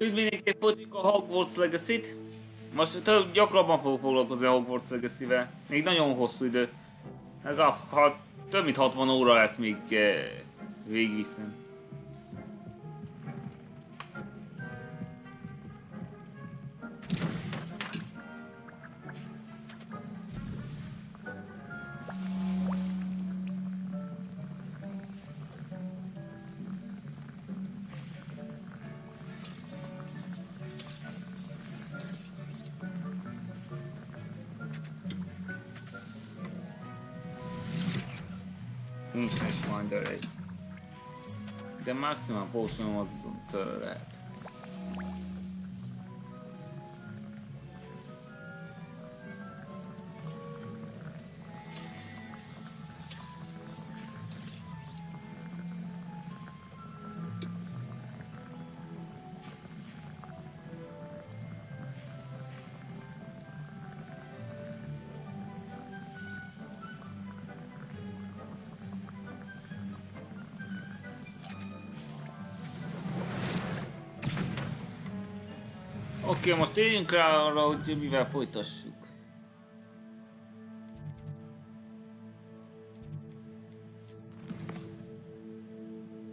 Úgy mindenképp folytatjuk a Hogwarts Legacy-t. Most több, gyakrabban fogok foglalkozni a Hogwarts Legacy-vel. Még nagyon hosszú idő. Ez a, ha több mint 60 óra lesz, még eh, végigviszem. maximum portion was to the left. Oké, most térjünk rá arra, hogy mivel folytassuk.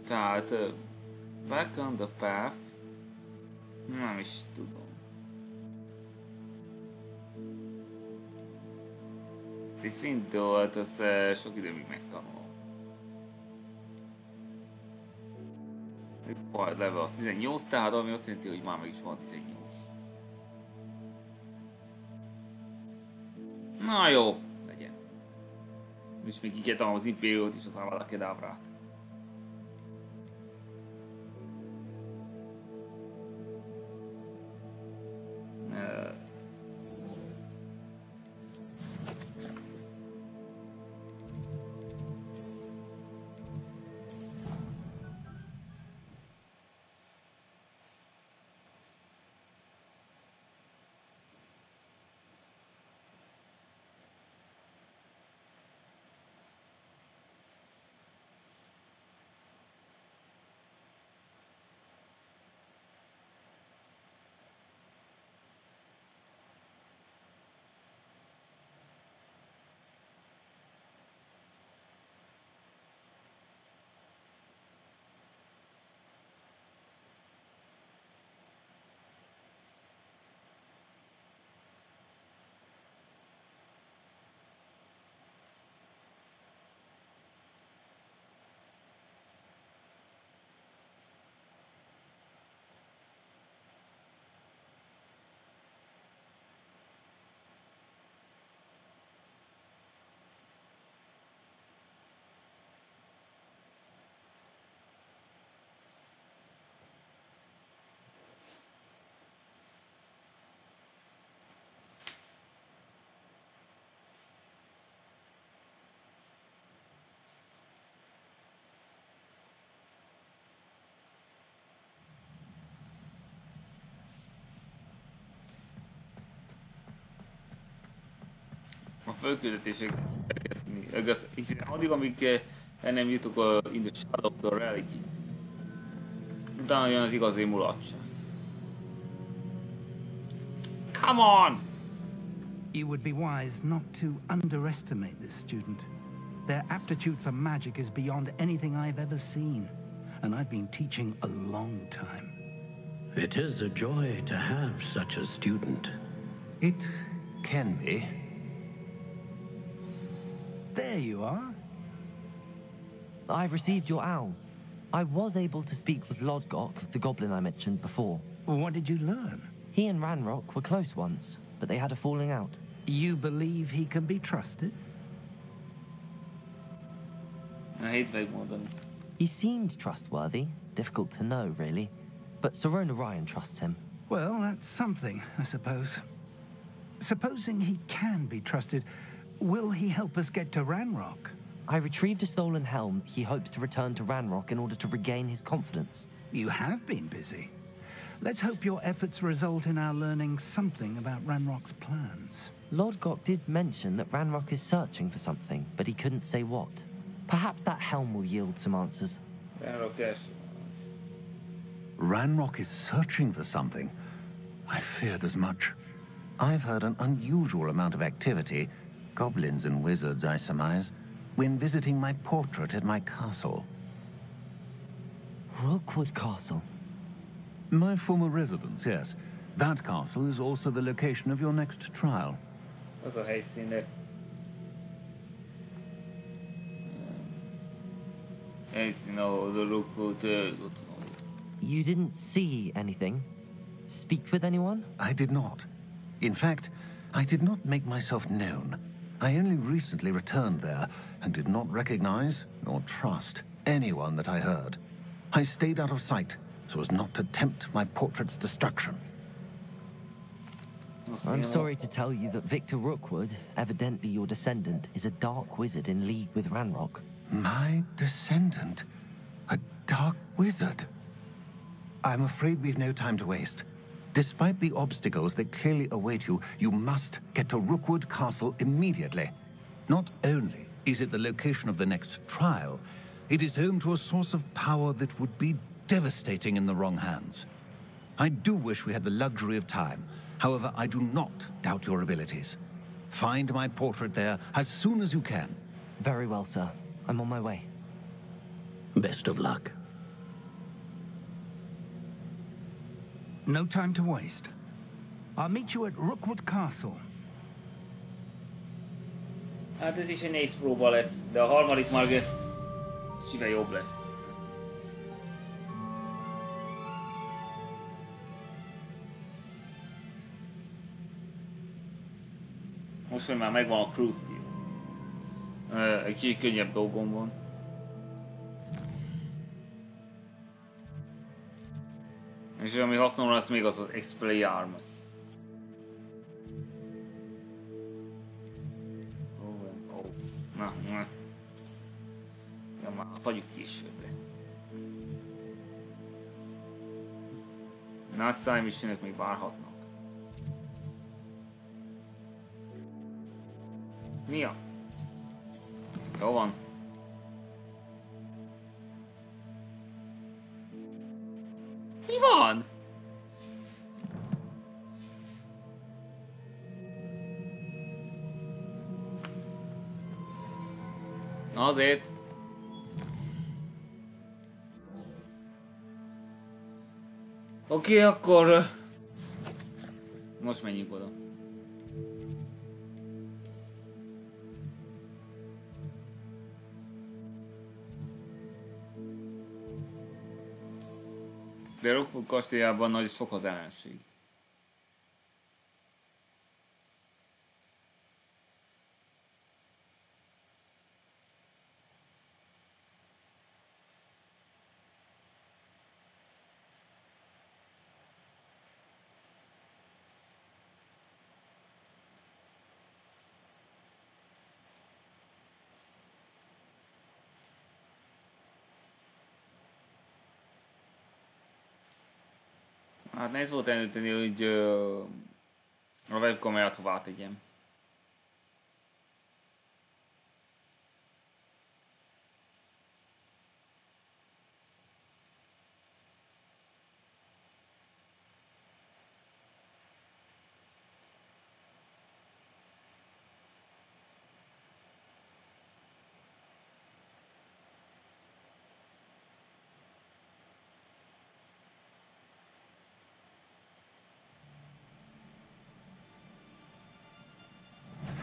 Tehát, uh, back on the path. Nem is tudom. Gryffindor-t, azt uh, sok időig megtanulom. Majd level az 18, tehát ami azt jelenti, hogy már meg is van 18. Na jó, legyen. És még kikétem az Imperiót és az Avada Kedavrát. A fölküldetések igaz, addig, amíg eh, el nem jutok a In the Shadow of the Relic Utána jön az igazi mulatság. Come on! You would be wise not to underestimate this student. Their aptitude for magic is beyond anything I've ever seen, and I've been teaching a long time. It is a joy to have such a student. It can be. There you are. I've received your owl. I was able to speak with Lodgok, the goblin I mentioned before. What did you learn? He and Ranrock were close once, but they had a falling out. You believe he can be trusted? Nehéz megmondani. He seemed trustworthy. Difficult to know, really. But Sirona Ryan trusts him. Well, that's something, I suppose. Supposing he can be trusted, will he help us get to Ranrock? I retrieved a stolen helm he hopes to return to Ranrock in order to regain his confidence. You have been busy. Let's hope your efforts result in our learning something about Ranrock's plans. Lodgok did mention that Ranrock is searching for something, but he couldn't say what. Perhaps that helm will yield some answers. Ranrock első. Ranrock is searching for something. I feared as much. I've heard an unusual amount of activity, goblins and wizards, I surmise, when visiting my portrait at my castle. Rookwood Castle. My former residence, yes. That castle is also the location of your next trial. Az a helyszín, de... Helyszín, ahol Rookwood ö, ott van. You didn't see anything? Speak with anyone? I did not. In fact, I did not make myself known. I only recently returned there and did not recognize nor trust anyone that I heard. I stayed out of sight so as not to tempt my portrait's destruction. I'm sorry to tell you that Victor Rookwood, evidently your descendant, is a dark wizard in league with Ranrock. My descendant? A dark wizard? I'm afraid we've no time to waste. Despite the obstacles that clearly await you, you must get to Rookwood Castle immediately. Not only is it the location of the next trial, it is home to a source of power that would be devastating in the wrong hands. I do wish we had the luxury of time. However, I do not doubt your abilities. Find my portrait there as soon as you can. Very well, sir. I'm on my way. Best of luck. No time to waste. I'll meet you at Rookwood Castle. Hát ez is egy nehéz próba lesz, de a harmadik már sive jobb lesz. Most, hogy már megvan a Crucible. Ö, Egy kicsit könnyebb dolgom van. És ami hasznomra lesz még az az Expelliarmus. Owen Oates. Na, na. Ja, már azt hagyjuk későbbre. Nagy szájmissének még várhatnak. Mi a? Jó van. Azért. Oké, okay, akkor... Most menjünk oda. De Rockwood kastélyában nagy sok az ellenség. Hát nehéz volt eldönteni, hogy ö, a webkamerát hová tegyem.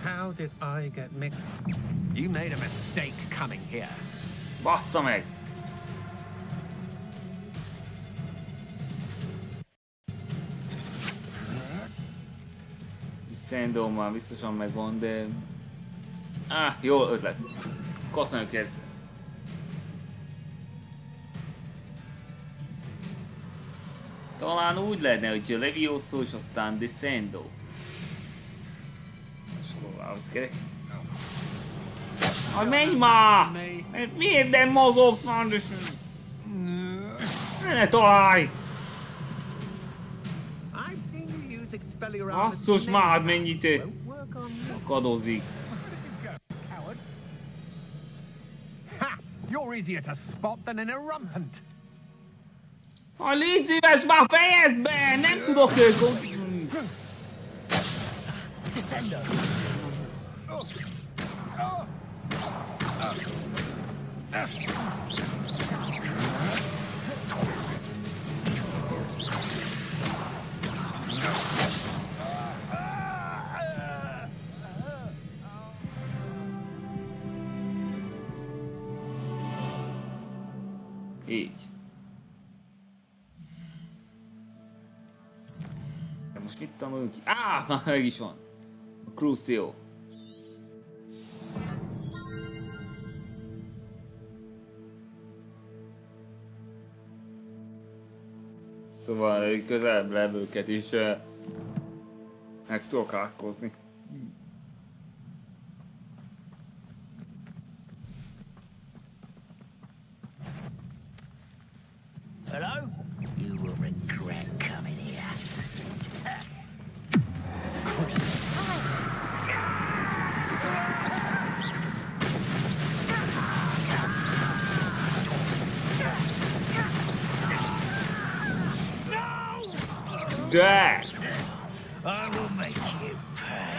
How did I get mixed? You made a mistake coming here. Bassza meg! Szerintem már biztosan megvan, de... Á, jó ötlet. Köszönjük ez. Talán úgy lehetne, hogy Levioso és aztán Descendo az Kowalski. A menj ma! Mert miért nem mozogsz, Anderson? Ne találj! Asszus már, mennyit kadozik. You're easier to spot than an irrumpant. Ha légy szíves, már fejezd be! Nem tudok ők így. De most mit tanulunk ki? Á, már meg is van. A Crucio. Szóval közelebb levőket is uh, meg tudok átkozni. De! I will make you pay.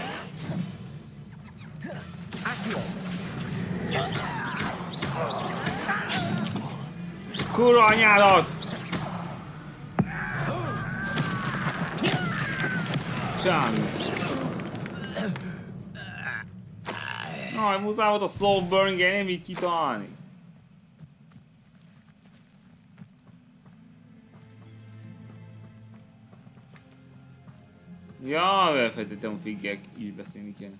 Kurva anyádat! Csán. Aj, muszáj volt a slow burn nem így kitalálni. Ja, mert feltétlenül figgek is beszélni kell.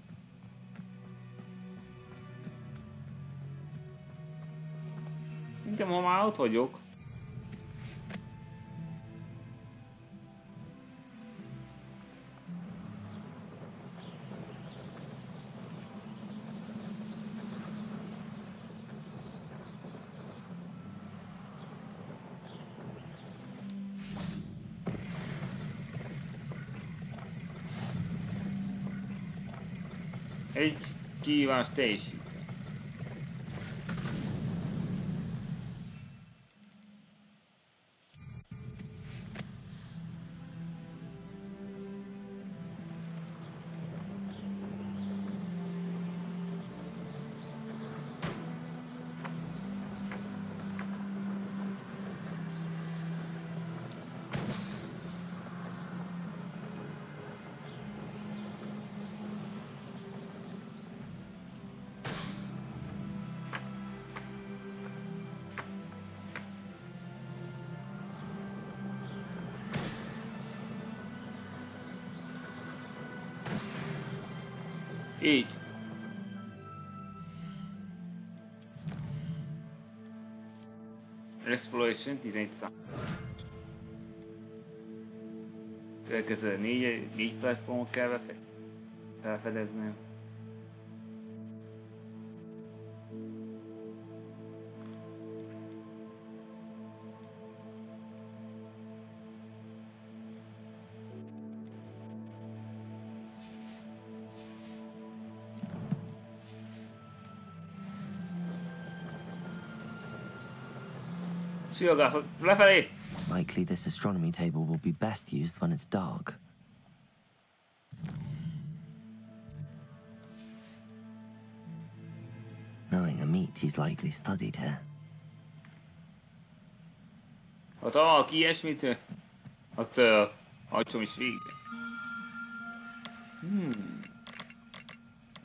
Szerintem ma már ott vagyok. Kiva Station. Így. Exploration 11 szám. Következő négy, négy platformot kell befe- felfedeznem. Szilgász, lefelé! Likely this astronomy table will be best used when it's dark. Knowing a Amit, he's likely studied here. Ha valaki ilyesmit, azt uh, hagysam is végre. Hmm.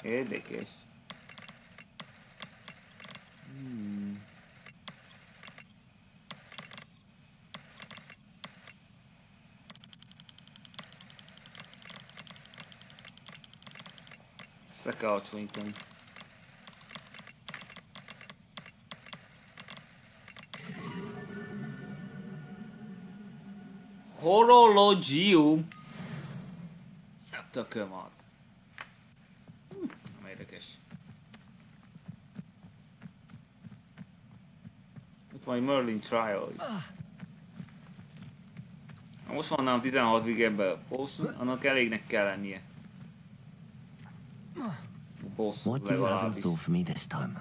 Érdekes. Le kell alacsonyítani. Horologium. Hát tököm az. Hm, nem érdekes. Ott van egy Merlin Trial. Most van nálam 16 vig ebbe a boss, annak elégnek kell lennie. What do you have in store for me this time?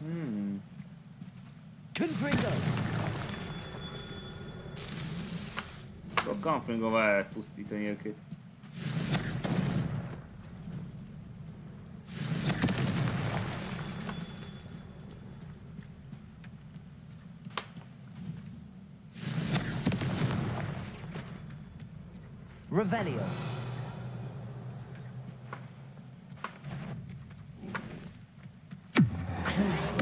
Hmm. Confringo. Sokkal fogom elpusztítani őket. Revelio. Crucio.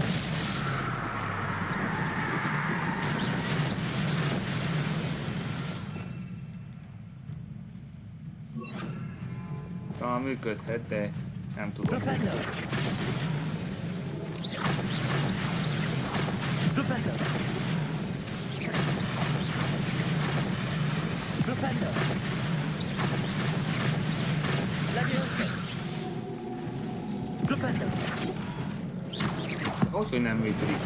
Talán működhet, de nem tudom. Flipendo. Flipendo. Hogy nem működik?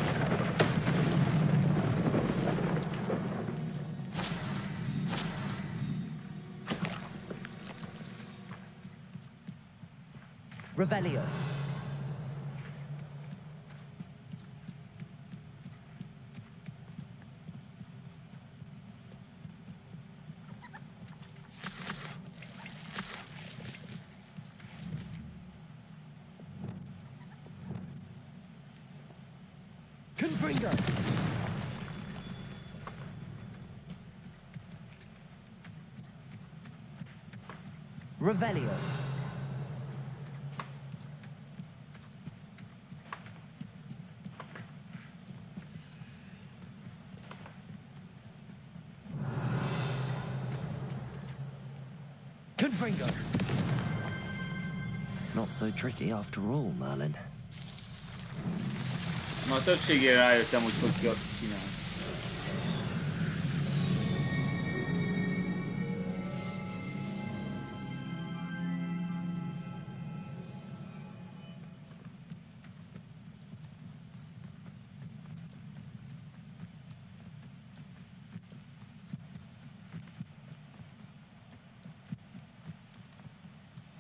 Revelio. Confringo. Revelio. Confringo. Not so tricky after all, Merlin. Ma a többségére rájöttem, hogy hogy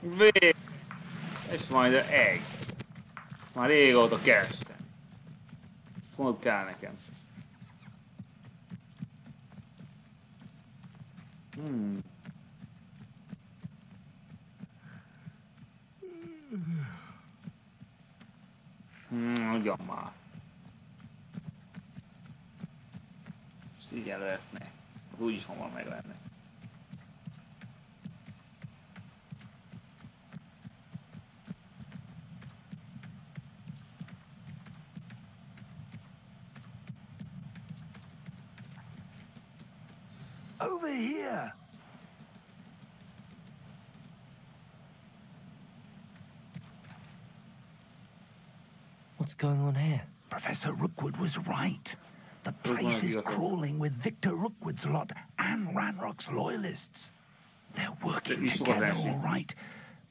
Vég! És majd egy. Már régóta kerestem. Ezt mondod kell nekem. Hmm. Hmm, ugyan már. És így elő ne. Az úgyis hamar meg lenne. Going on here? Professor Rookwood was right. The place is crawling with Victor Rookwood's lot and Ranrock's loyalists. They're working together, all right,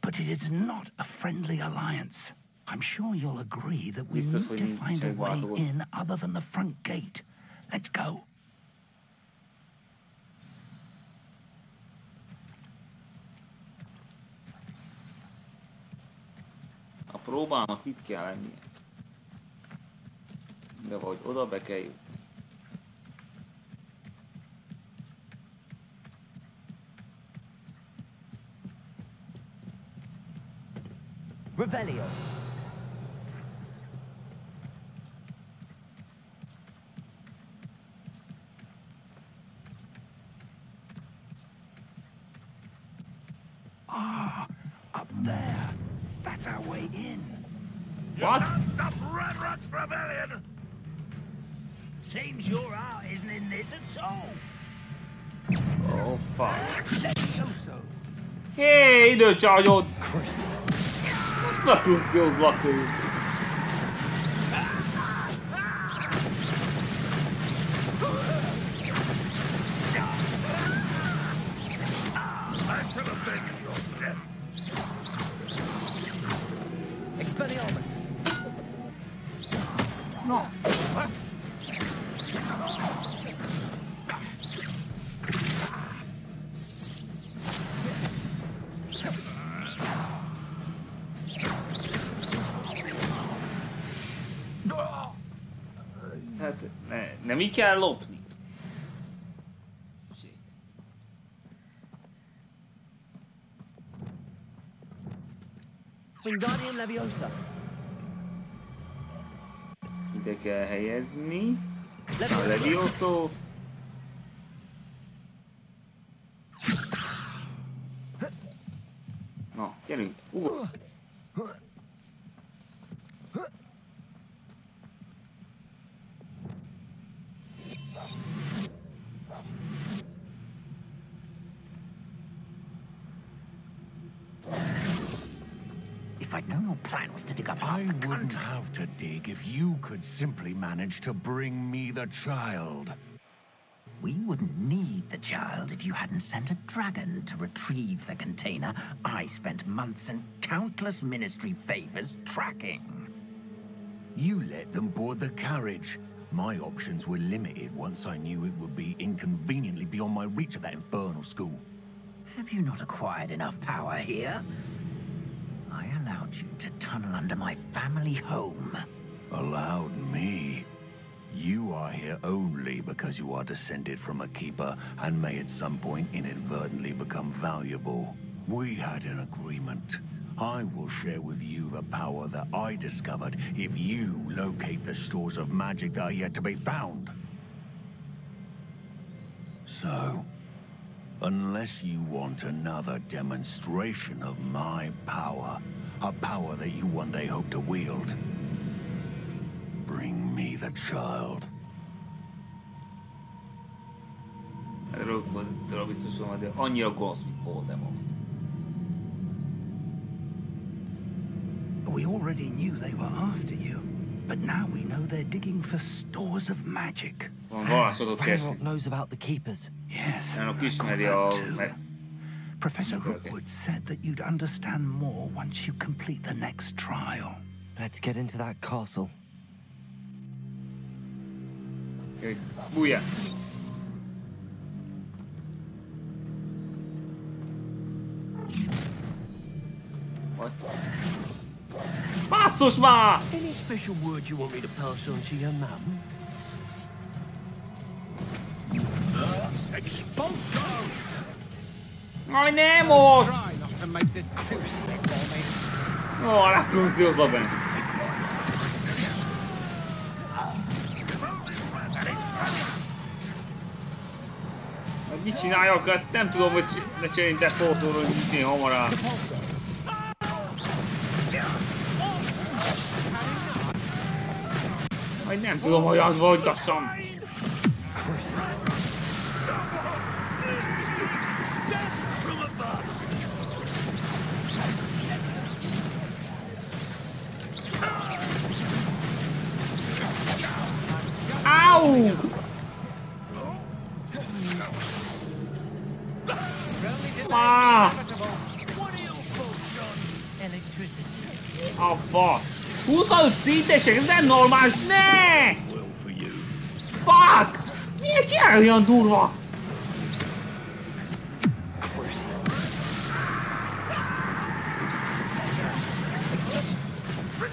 but it is not a friendly alliance. I'm sure you'll agree that we need to find a way in other than the front gate. Let's go. A próbának itt kell lennie. De vagy oda be kell jutni. Revelio. This at all. Oh fuck. Let's go so. Hé, időcsagyod! Crucio. kell lopni. Leviosa. Ide kell helyezni. Leviosa. A Leviosa. I wouldn't country. have to dig if you could simply manage to bring me the child. We wouldn't need the child if you hadn't sent a dragon to retrieve the container I spent months and countless ministry favors tracking. You let them board the carriage. My options were limited once I knew it would be inconveniently beyond my reach of that infernal school. Have you not acquired enough power here? Allowed you to tunnel under my family home. Allowed me. You are here only because you are descended from a keeper and may at some point inadvertently become valuable. We had an agreement. I will share with you the power that I discovered if you locate the stores of magic that are yet to be found. So, unless you want another demonstration of my power, a power that you one day hope to wield, Bring me the child. Erről volt biztos van, de annyira gonosz, mint Voldemort. We already knew they were after you, but now we know they're digging for stores of magic. Van varázslatot keresni. Ranrock knows about the keepers. Yes, I got that too. Me- Professor Okay, okay. Rookwood said that you'd understand more once you complete the next trial. Let's get into that castle. Jöjj, Bújjál! What? Basszus már! Any special word you want me to pass on to your mum? Uh, expulsion! Majdnem ott! Ó, oh, rákúszi az labdán. Mit csináljak? Hát nem tudom, hogy ne cserinte fószóról nyitni hamarabb. Vagy nem tudom, hogy az voltassam. Au! Ah! A fasz! 25 szintesek, ez nem normális, ne! Fuck! Miért kell olyan durva?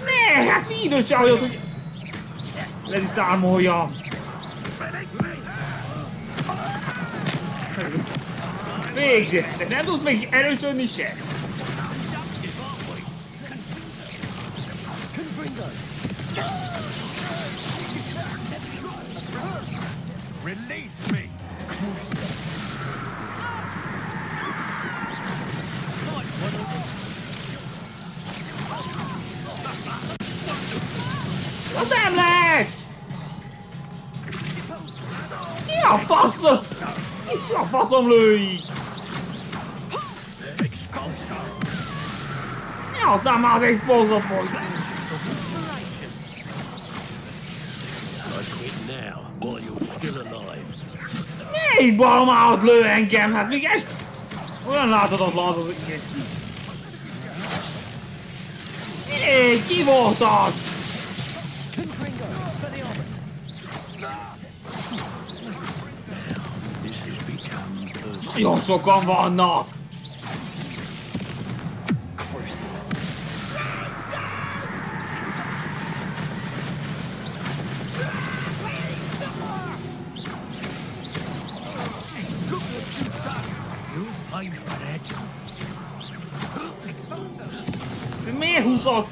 Ne, hát mi időt se hagyott, hogy leszámoljam. Végre, de nem tudsz még erősödni se. Release me! Az nem lehet! Mi a fasz? Mi a faszom lő? No tam ma sei sposo poi! Négy balmáot lő engem, hát még ezt... Olyan láthatatlan az az egész. Hé, ki volt az? Nagyon sokan vannak!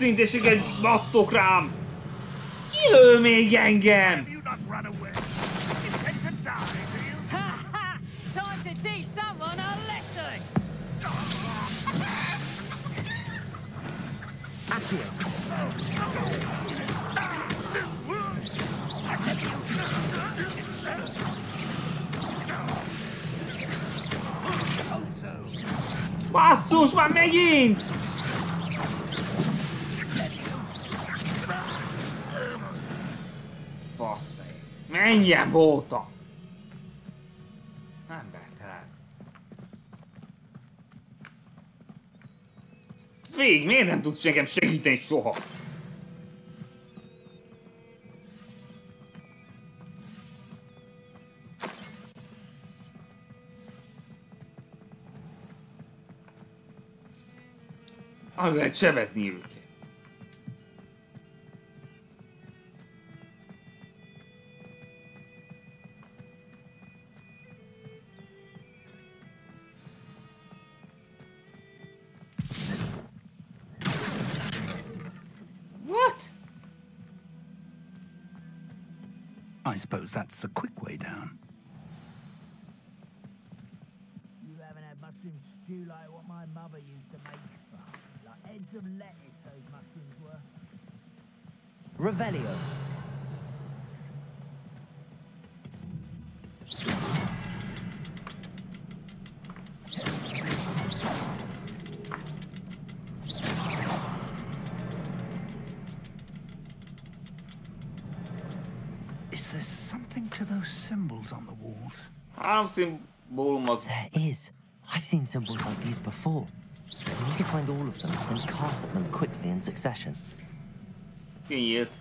őszinteséget basztok rám! Kilő még engem! Menjen, bóta! Nem bertelek. Fég, miért nem tudsz nekem segíteni soha? Arra lehet sebezni őket. I suppose that's the quick way down. You haven't had mushroom stew like what my mother used to make. Like heads of lettuce, those mushrooms were. Revelio. Három szimbólum az There is. I've seen symbols like these before. We need to find all of them and cast at them quickly in succession. kinyílt.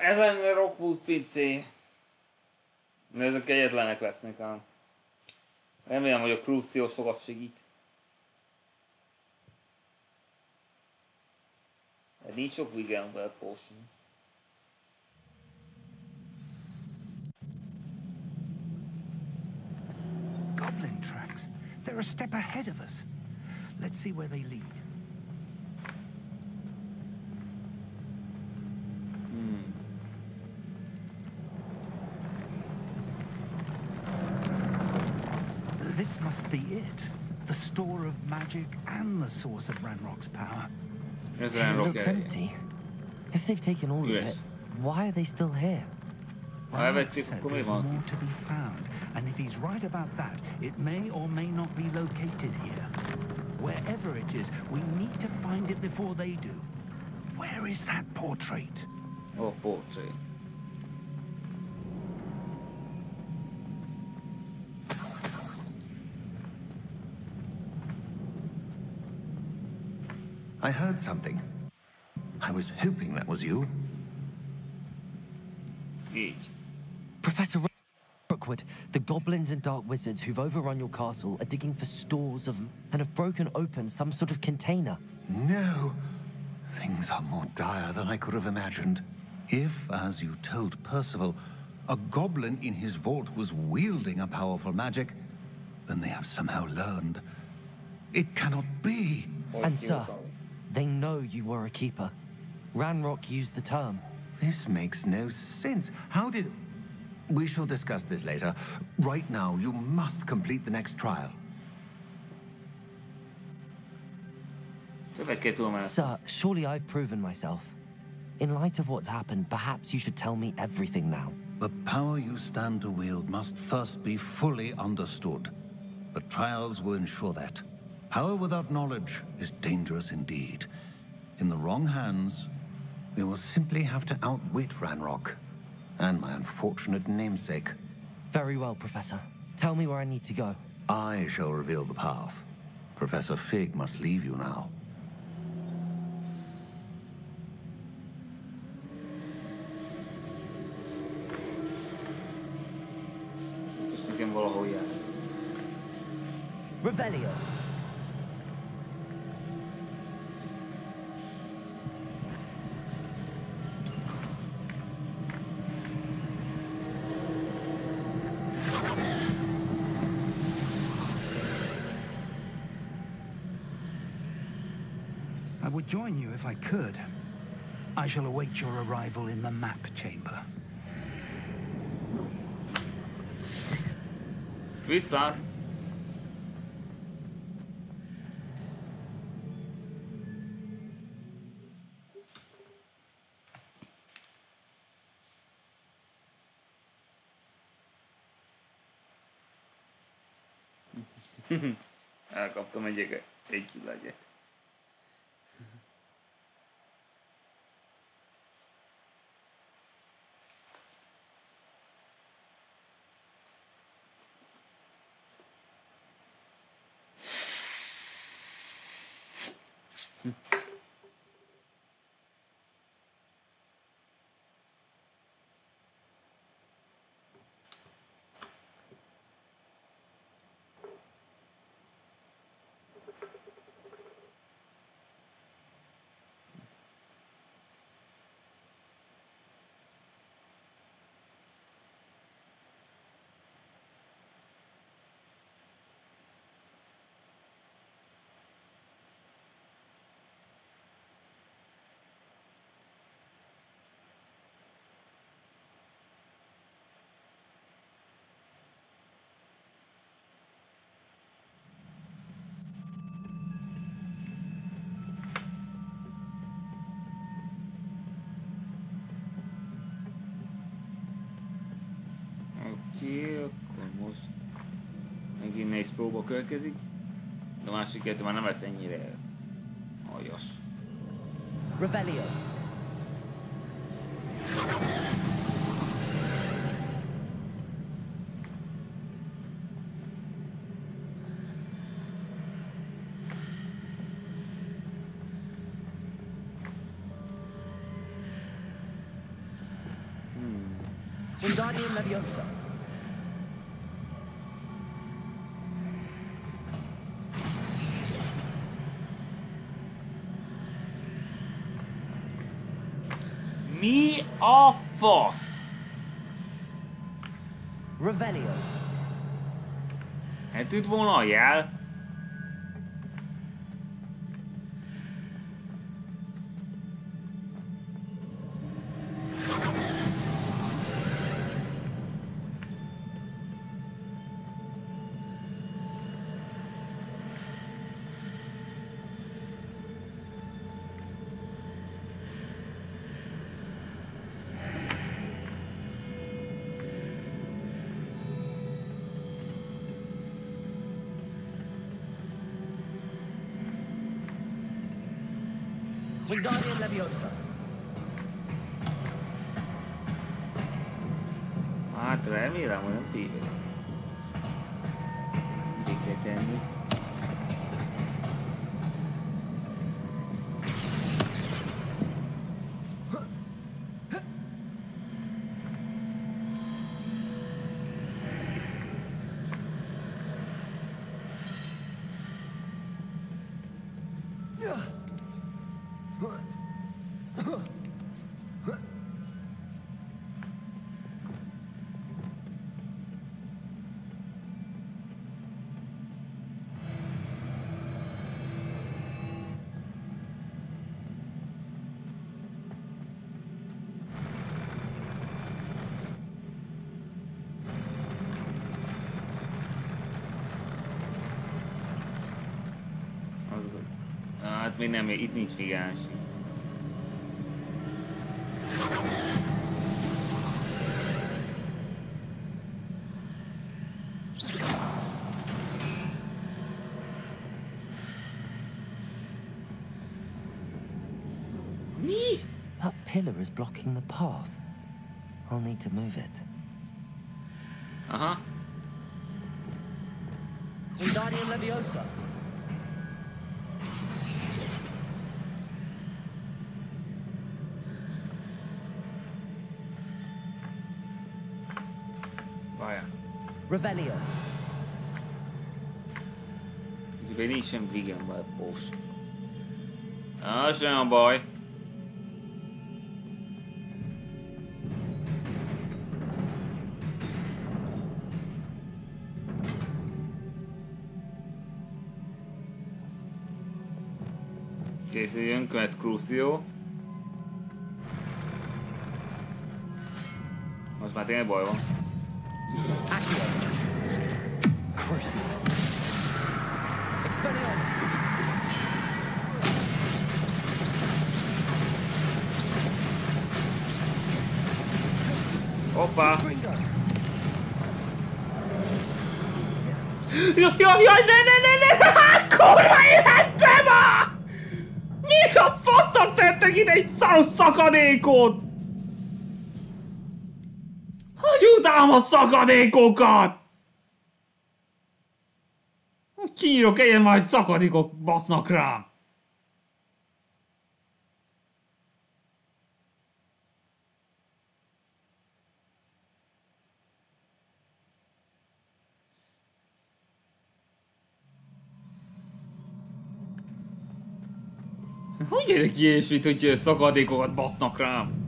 Ez lenne Rockwood pincé. De ezek kegyetlenek lesznek ám. Remélem, hogy a Crucio sokat segít. Goblin tracks. They're a step ahead of us. Let's see where they lead. Hmm. This must be it. The store of magic and the source of Ranrock's power. It looks empty. If they've taken all of it, why are they still here? Ha Ranrock said there's more to be found, and if he's right about that, it may or may not be located here. Wherever it is, we need to find it before they do. Where is that portrait? Ó, portré. I heard something. I was hoping that was you. Így. Professor Ro- Rookwood, the goblins and dark wizards who've overrun your castle are digging for stores of and have broken open some sort of container. No. Things are more dire than I could have imagined. If, as you told Percival, a goblin in his vault was wielding a powerful magic, then they have somehow learned. It cannot be. And sir, they know you were a keeper. Ranrock used the term. This makes no sense. How did... We shall discuss this later. Right now, you must complete the next trial. Többet kell tudom Sir, surely I've proven myself. In light of what's happened, perhaps you should tell me everything now. The power you stand to wield must first be fully understood. The trials will ensure that. Power without knowledge is dangerous indeed. In the wrong hands, we will simply have to outwit Ranrock and my unfortunate namesake. Very well, Professor. Tell me where I need to go. I shall reveal the path. Professor Fig must leave you now. Biztos nekem valahol jár. Revelio. Join you if I could. I shall await your arrival in the map chamber. Viszlát! Elkaptam egy, ege- egy próba következik. De a másik kettő már nem lesz ennyire aljas. Revelio. Wingardium Leviosa. our fourth. Revelio. Hát El tud volna a jel? Hát még nem, itt nincs még ásísz. Mi? That pillar is blocking the path. I'll need to move it. Aha. Wingardium Leviosa. Fire. Revelio. Ik weet niet zijn vegan bij het bos. Ah, snel boy. Készüljön, követ Crucio. Most már tényleg baj van. Crucial. Expelliarmus. Hoppá! Jaj, jaj, jaj, ne, ne, ne, ne! Kurva életbe ma! Mi a fasznak tettek ide egy szaros szakadékot? Hogy utálom a szakadékokat! sírok, ilyen majd szakadikok basznak rám. Hogy érek ki és mit, hogy szakadékokat basznak rám?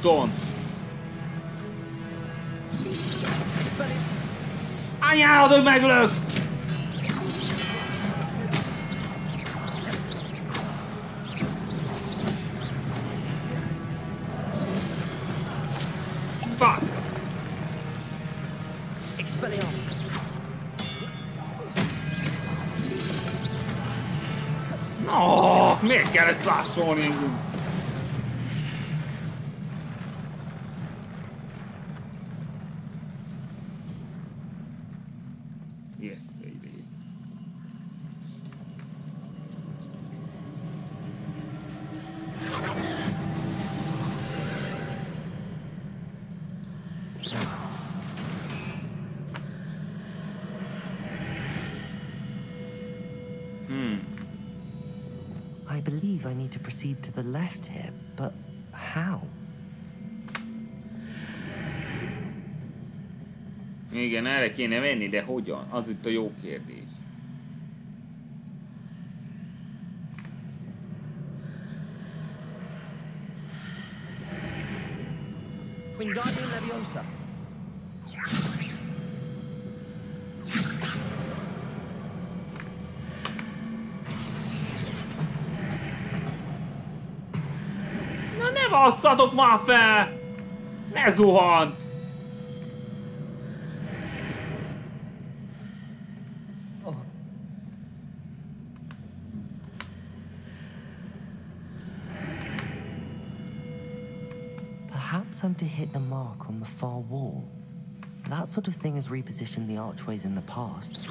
ton. Anyádod meglöksz! Fuck! Expelliarmus! Oh, miért kell ezt látszolni? Proceed to the left here, but how? Igen, erre kéne menni, de hogyan? Az itt a jó kérdés. Ne zuhant! Perhaps I'm to hit the mark on the far wall. That sort of thing has repositioned the archways in the past.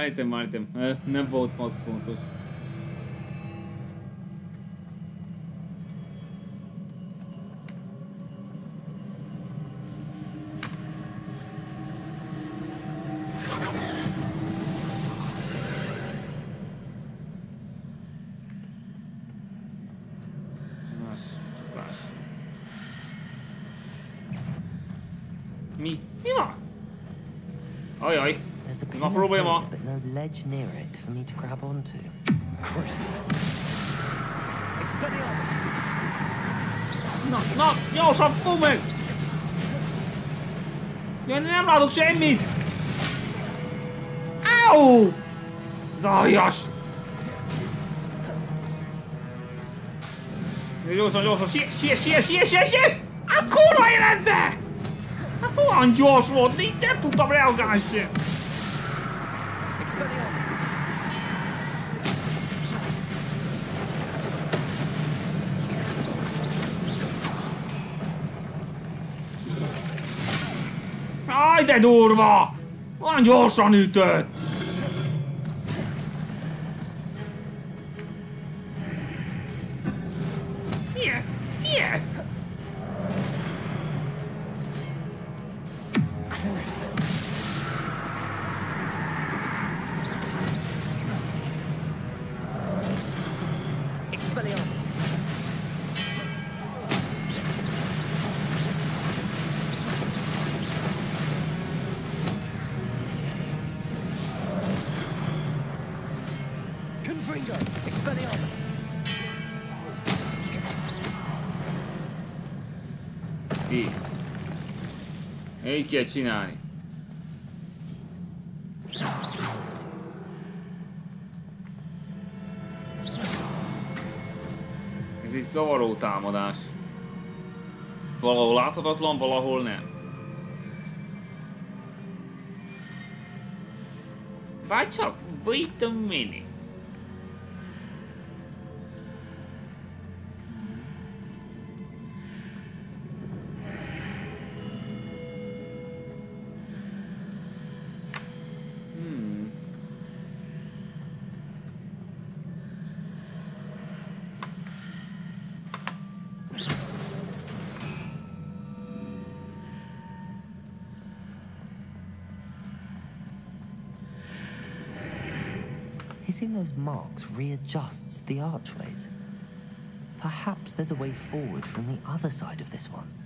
Martem, Martem. Nem volt 8 fontos. Mi? Mi van? Ajaj, ma probléma. No ledge near it for me to grab onto. Crucial. Expelliarmus. Na, na, gyorsan, meg! Jaj, nem látok semmit! Áú! Zajas! Gyorsan, gyorsan, siess, siess, siess, siess, siess, siess! A kurva életbe! Hát olyan gyors volt, így nem tudtam reagálni. Jaj, de durva! Olyan gyorsan ütött! Kell csinálni. Ez egy zavaró támadás. Valahol láthatatlan, valahol nem. Vagy csak, wait a minute. Hitting those marks readjusts the archways. Perhaps there's a way forward from the other side of this one.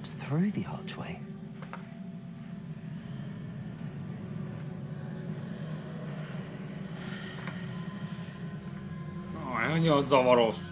Blocks through the archway? Nagyon zavaros.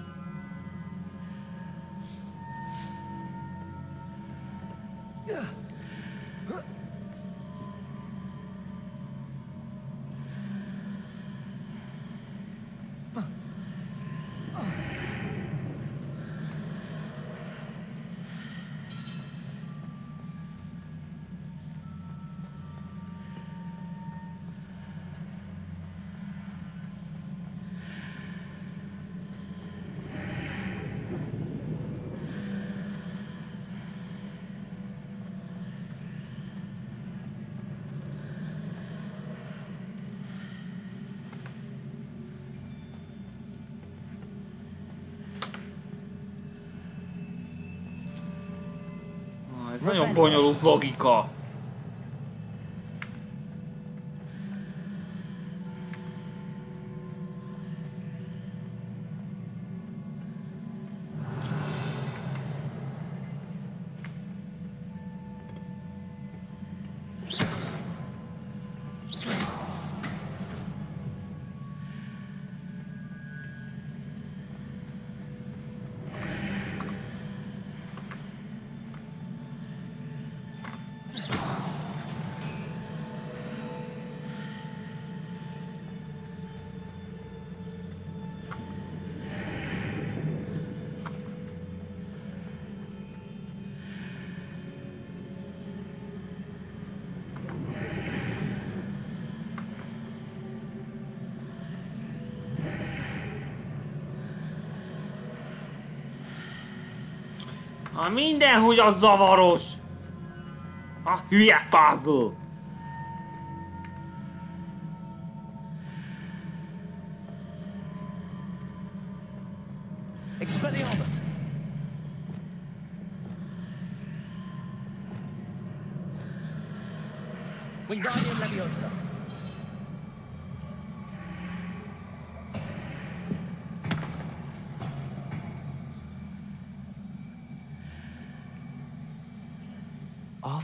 Nagyon bonyolult logika. Ha mindenhogy az zavaros! A hülye puzzle!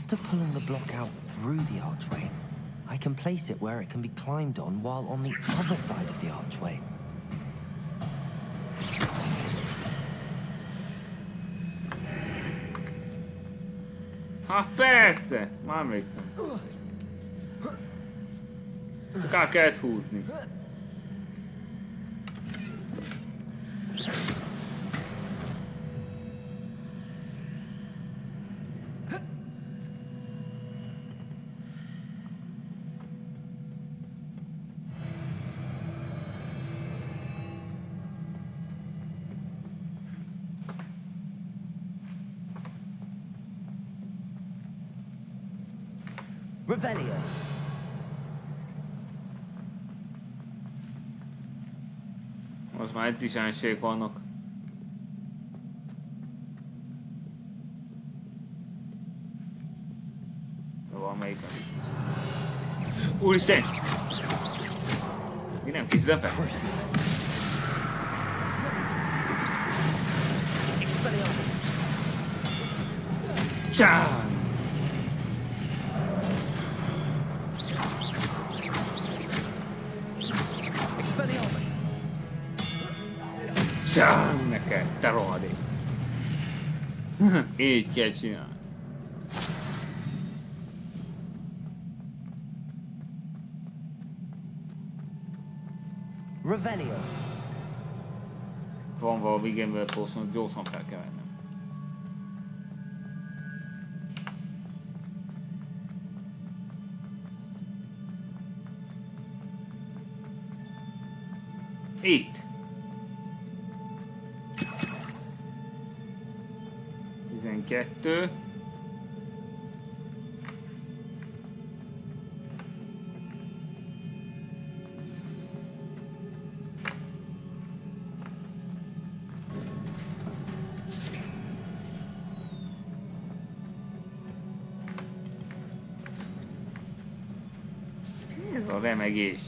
After pulling the block out through the archway, I can place it where it can be climbed on while on the other side of the archway. Hát persze! Már emlékszem. Csak át kellett húzni. Egy disánység vannak. De van melyik nem biztos. Úristen! Mi nem készítem fel? Expelliarmus. Így kell csinálni. Revelio. Van valami igényből poszton, gyorsan fel kell vennem. Itt. Remegés.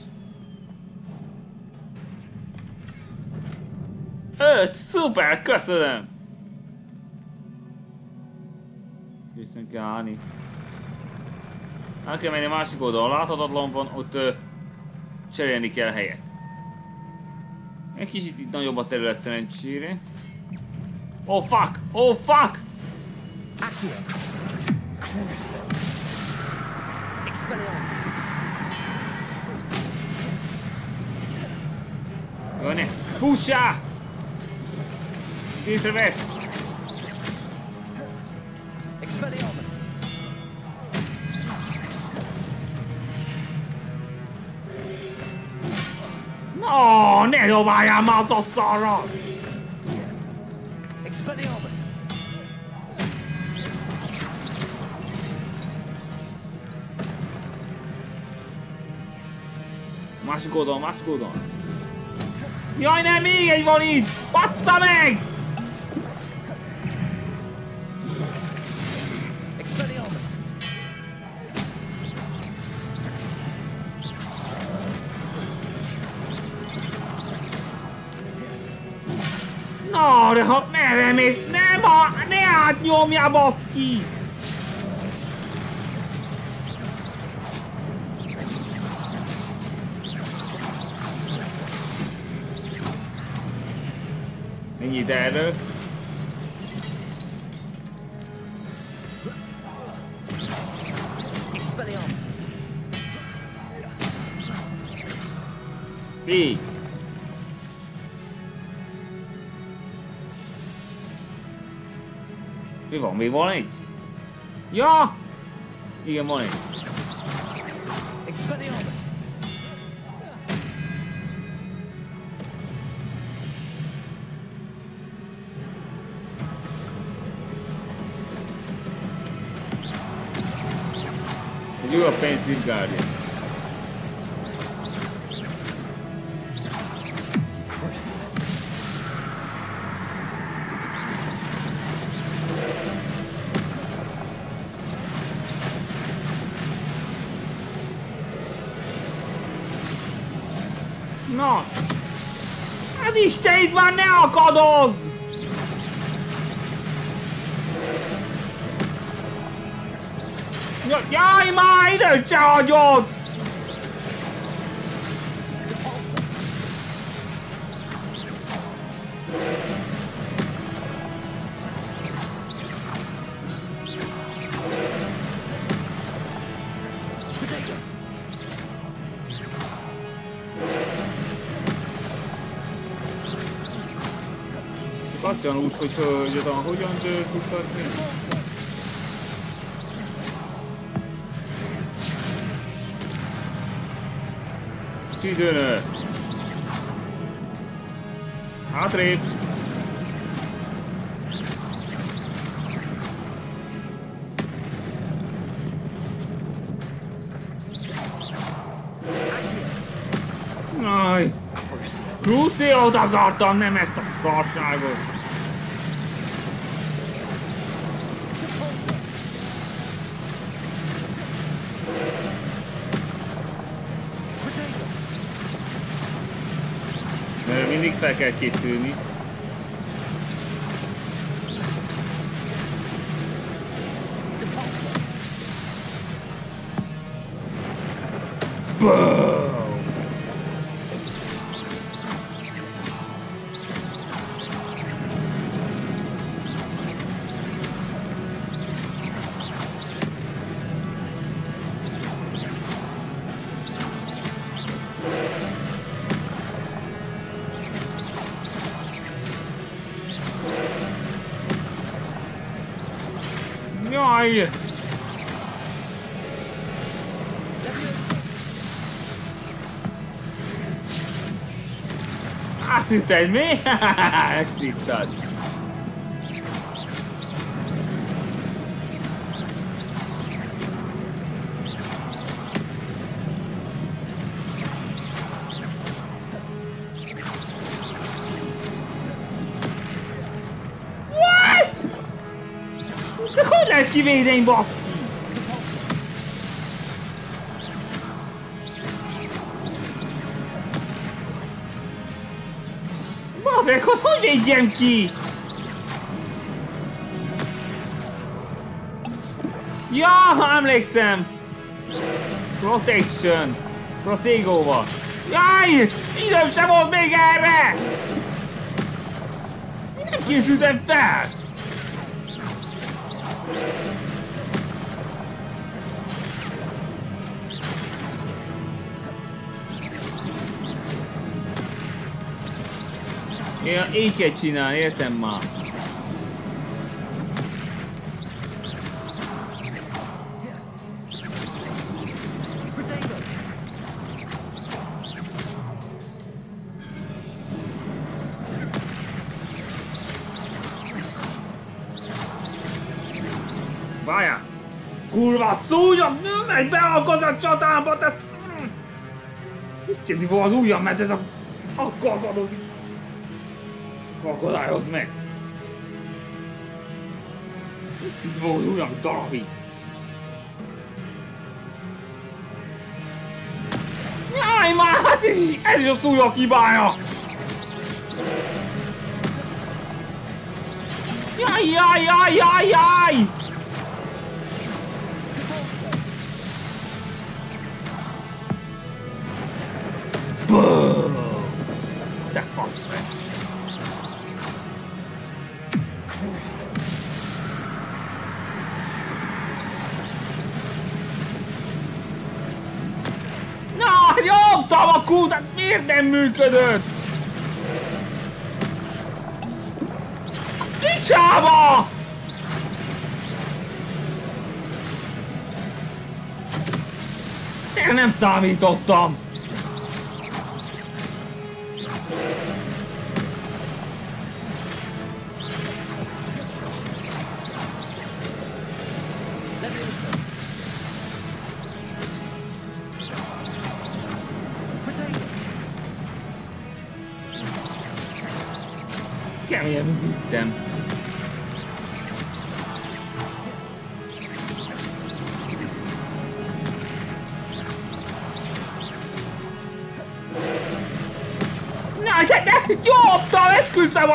Öt, szuper, köszönöm! Készen kell állni. El kell menni a másik oldalon, láthatatlan van, ott ö, cserélni kell helyet. Egy kicsit itt nagyobb a terület szerencsére. Oh fuck! Oh fuck! Accio. Crucio. Expelliarmus. Jó, ne! Fussá! Észrevesz! Expelliarmus. No, ne dobáljál már az a szarra! Expelliarmus. Másik oldalon, másik oldalon. Jaj, nem, még egy van itt! Bassza meg! No, de ha merre mész? Nem, ha, ne átnyomja, baszki! Ennyit erről. Expelliarmus. Így. Mi van? Még van egy? Ja! Igen, van egy. Seed Guardian. No! As he stayed by now, Godos! Ja, immer eine Stadion! Sebastian, úgy, hogyha ugye a hogyan tudtad Időnő! Hátrébb! Aj! Akartam, nem ezt a szarságot! Mindig fel kell készülni. Boom! Mi? Ezt hittad. What? Ezt hogy lehet kivédeni, baszki? Az hogy védjem ki? Ja, emlékszem! Protection! Protégóval. Jaj! Időm sem volt még erre! Nem készültem fel! Ja, így kell csinálni, értem már. Várjál! Kurva szúnyog! Megy be a a csatába, te ujjam, mert ez a... Akkor akadozik! Akadályozd meg! Van az ujjam, darabig! Jaj, már! Hát ez, ez is a szúnyog hibája! Jaj, jaj, jaj, jaj, jaj! Nyomtam a kút, miért nem működött? Picsába! Én nem számítottam!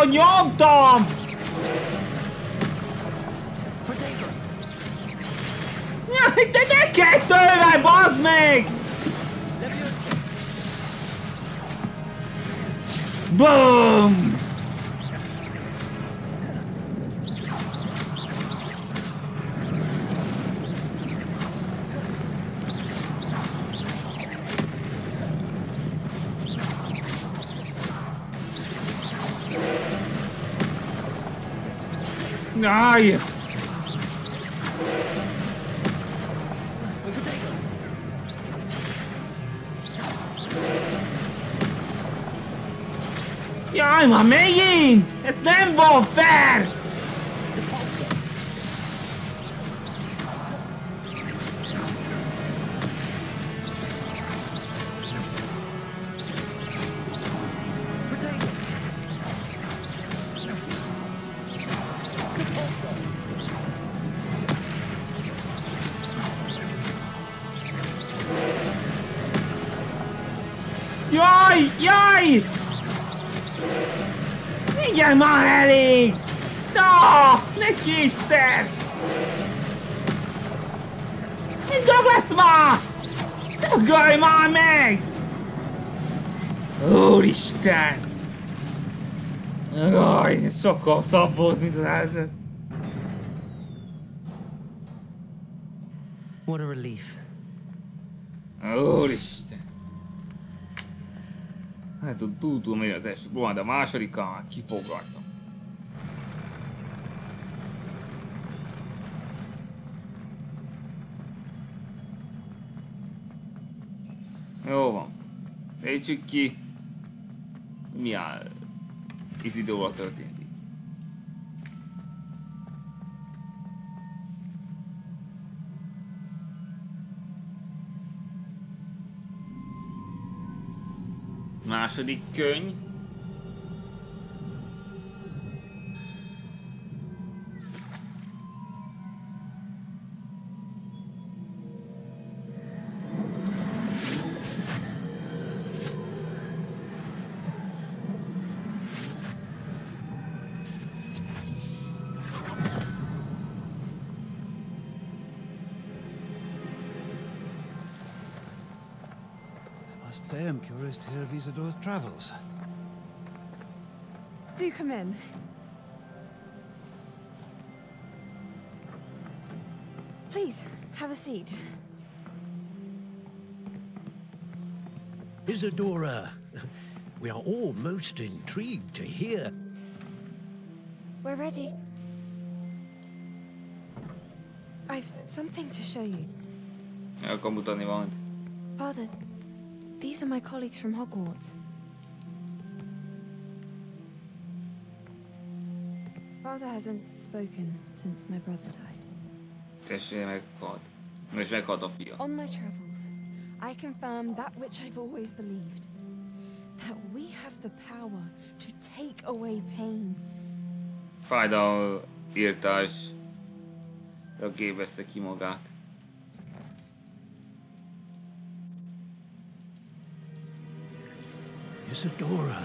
Hogy nyomtam! De ne kell tőlem, bazd meg! Boom! Aj! Jaj, már megint! It's nem van Igen, már elég! Na, ne kétszer! Mindog lesz már! Tagadj már meg! Úristen! Jaj, sokkal szebb volt, mint az előző. What a relief. Úristen! Hát túl túl megy az első de a másodikkal már kifogartam. Jó van. Tejtsük ki. Mi áll? Izidóval történt. Második könyv. Isidor's travels. Do come in. Please, have a seat. Isidora, we are all most intrigued to hear. We're ready. I've something to show you. El akar mutatni valamit. Father, these are my colleagues from Hogwarts. Father hasn't spoken since my brother died. Meghalt. És meghalt a fia. On my travels, I confirmed that which I've always believed. That we have the power to take away pain. Fájdalom írta és képezte ki magát. Isidora.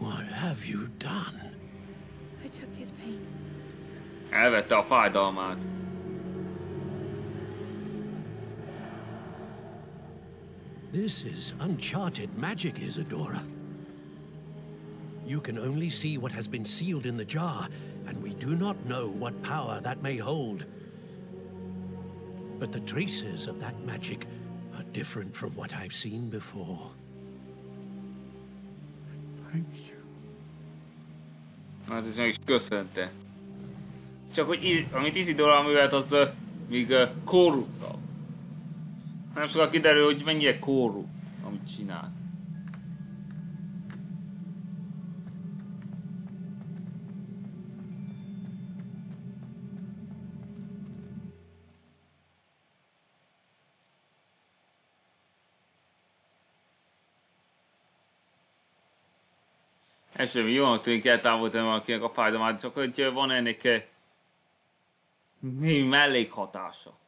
What have you done? I took his pain. Elvette a fájdalmát. This is uncharted magic, Isidora. You can only see what has been sealed in the jar, and we do not know what power that may hold. But the traces of that magic are different from what I've seen before. Thank you. Hát ez meg is köszönte. Csak hogy amit Isidora művelt, az uh, még uh, korruptabb. Nem sokkal kiderül, hogy mennyire korrupt, amit csinál. Sem jónak tűnik eltávolítani valakinek a fájdalmát, csak hogy van ennek eh, némi mellékhatása.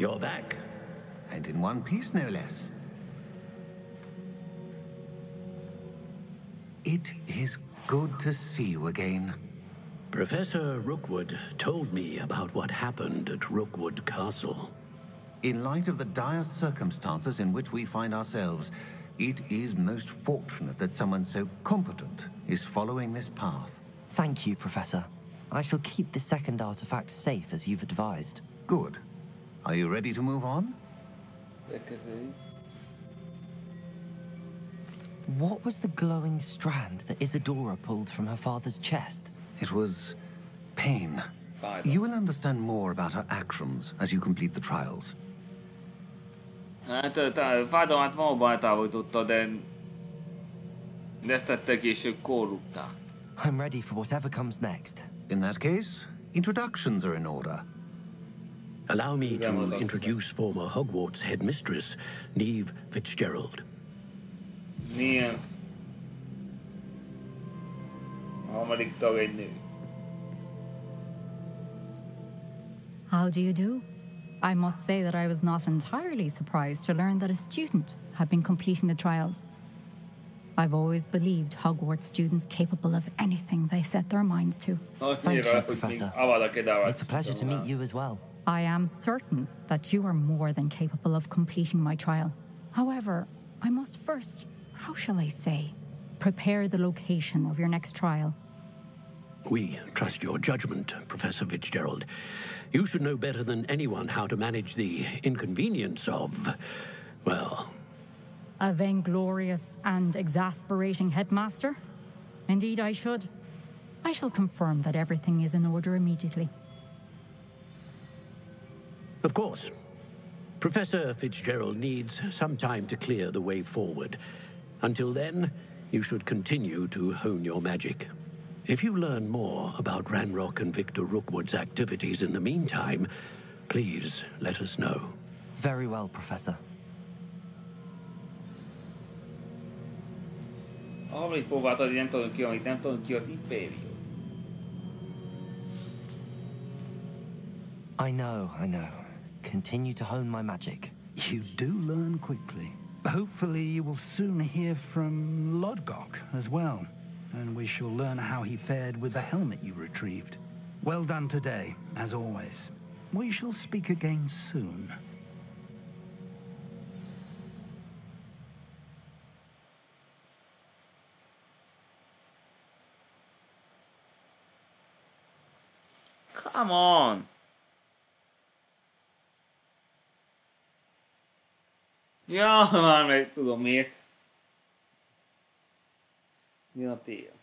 You're back. And in one piece, no less. It is good to see you again. Professor Rookwood told me about what happened at Rookwood Castle. In light of the dire circumstances in which we find ourselves, it is most fortunate that someone so competent is following this path. Thank you, Professor. I shall keep the second artifact safe as you've advised. Good. Are you ready to move on? What was the glowing strand that Isidora pulled from her father's chest? It was pain. You will understand more about her actions as you complete the trials. Hát a fájdalmát valóban eltávolította, de... De ezt tette később korruptá. I'm ready for whatever comes next. In that case, introductions are in order. Allow me to introduce former Hogwarts headmistress, Niamh Fitzgerald. Niamh. A harmadik tag egy nő. How do you do? I must say that I was not entirely surprised to learn that a student had been completing the trials. I've always believed Hogwarts students capable of anything they set their minds to. Thank you, Professor. It's a pleasure to meet you as well. I am certain that you are more than capable of completing my trial. However, I must first, how shall I say, prepare the location of your next trial. We trust your judgment, Professor Fitzgerald. You should know better than anyone how to manage the inconvenience of, well, A vainglorious and exasperating headmaster? Indeed, I should. I shall confirm that everything is in order immediately. Of course. Professor Fitzgerald needs some time to clear the way forward. Until then, you should continue to hone your magic. If you learn more about Ranrock and Victor Rookwood's activities in the meantime, please let us know. Very well, Professor. A harmadik próbát adni nem tudom ki, amit nem tudom ki. I know, I know. Continue to hone my magic. You do learn quickly. Hopefully, you will soon hear from Lodgok as well, and we shall learn how he fared with the helmet you retrieved. Well done today, as always. We shall speak again soon. Come on! Ja, már meg tudom miért. Mi a tél?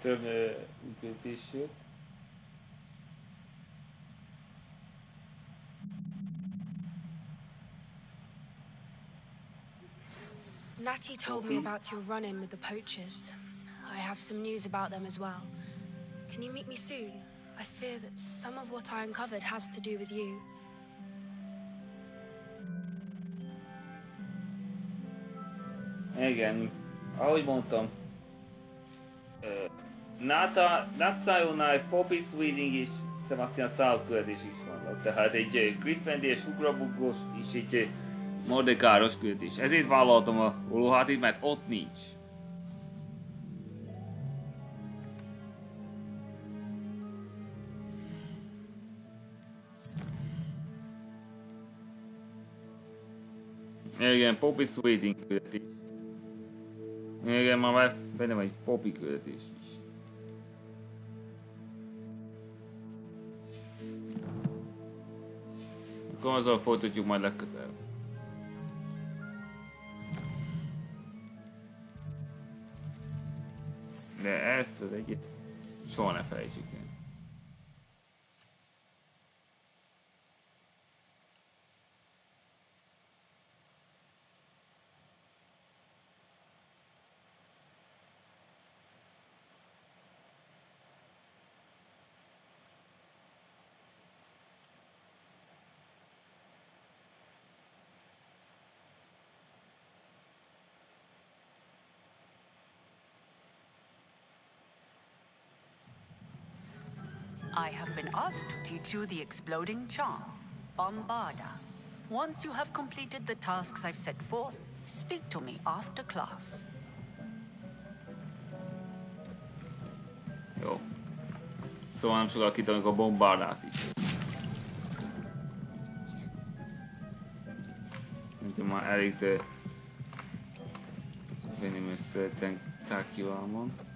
Több működés jött. Natty told me about your run-in with the poachers. I have some news about them as well. Can you meet me soon? I fear that some of what I uncovered has to do with you. Igen, ahogy mondtam, uh, Nata, Natsayonai, Poppy Sweening és Sebastian Salköldes is vannak. Tehát egy Griffendés, ugrabugos és egy Mordekáros küldés. Ezért vállaltam a Olohátit, mert ott nincs. Igen, Poppy Sweeting küldetés. Igen, ma már benne van egy Poppy küldetés is. Akkor azzal folytatjuk majd legközelebb. De ezt az egyet soha ne felejtsük el. I have been asked to teach you the exploding charm, Bombarda. Once you have completed the tasks I've set forth, speak to me after class. Jó. Szóval nem sokkal kitanuljuk a bombardát is. Mint már elég de venni össze Takilamon. Tehát most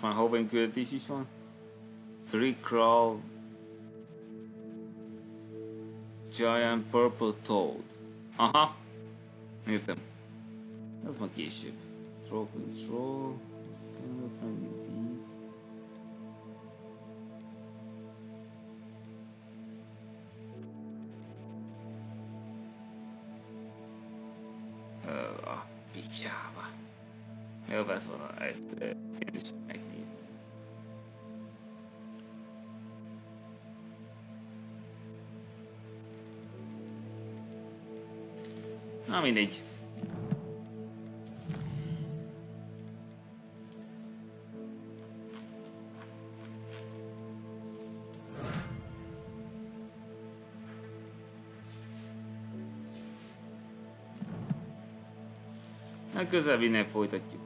Hoven küldetés is van. Three Crawl Giant Purple Toad. Aha. Értem. Ez már később. Throw control. Scan of mindegy. Na közel innen folytatjuk.